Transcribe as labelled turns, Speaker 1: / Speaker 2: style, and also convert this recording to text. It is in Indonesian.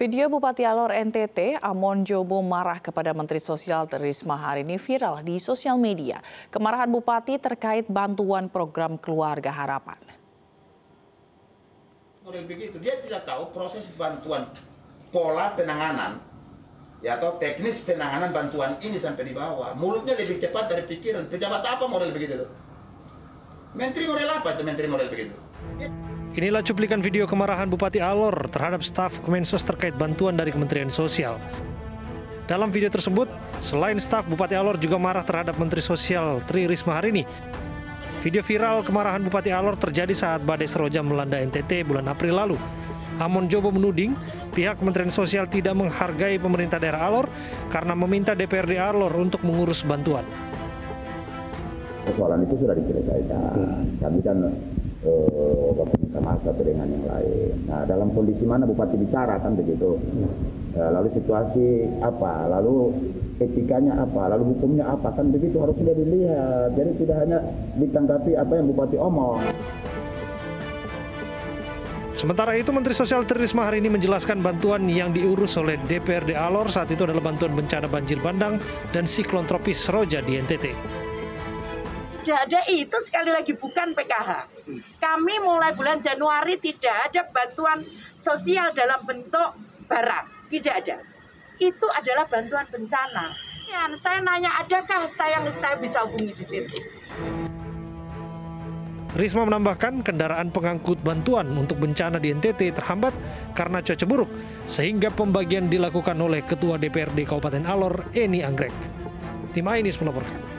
Speaker 1: Video Bupati Alor NTT, Amon Jobo marah kepada Menteri Sosial Risma hari ini viral di sosial media. Kemarahan Bupati terkait bantuan program Keluarga Harapan.
Speaker 2: Begitu, dia tidak tahu proses bantuan pola penanganan ya atau teknis penanganan bantuan ini sampai di bawah. Mulutnya lebih cepat dari pikiran. Pejabat apa model begitu? Menteri model apa itu menteri model begitu? Dia...
Speaker 3: Inilah cuplikan video kemarahan Bupati Alor terhadap staf Kemensos terkait bantuan dari Kementerian Sosial. Dalam video tersebut, selain staf Bupati Alor juga marah terhadap Menteri Sosial Tri Risma hari ini. Video viral kemarahan Bupati Alor terjadi saat badai seroja melanda NTT bulan April lalu. Amon Jobo menuding pihak Kementerian Sosial tidak menghargai pemerintah daerah Alor karena meminta DPRD Alor untuk mengurus bantuan.
Speaker 4: Persoalan itu sudah diselesaikan. Kami kan eh, masa dengan yang lain. Nah, dalam kondisi mana Bupati bicara kan begitu. Nah, lalu situasi apa, lalu etikanya apa, lalu hukumnya apa kan begitu harus sudah dilihat. Jadi tidak hanya ditanggapi apa yang Bupati omong.
Speaker 3: Sementara itu, Menteri Sosial Tri Risma hari ini menjelaskan bantuan yang diurus oleh DPRD Alor saat itu adalah bantuan bencana banjir bandang dan siklon tropis Roja di NTT
Speaker 5: tidak ada itu sekali lagi bukan PKH. Kami mulai bulan Januari tidak ada bantuan sosial dalam bentuk barang, tidak ada. Itu adalah bantuan bencana. Ya, saya nanya adakah saya saya bisa hubungi di situ.
Speaker 3: Risma menambahkan kendaraan pengangkut bantuan untuk bencana di NTT terhambat karena cuaca buruk, sehingga pembagian dilakukan oleh Ketua DPRD Kabupaten Alor, Eni Anggrek. Tim Ainis melaporkan.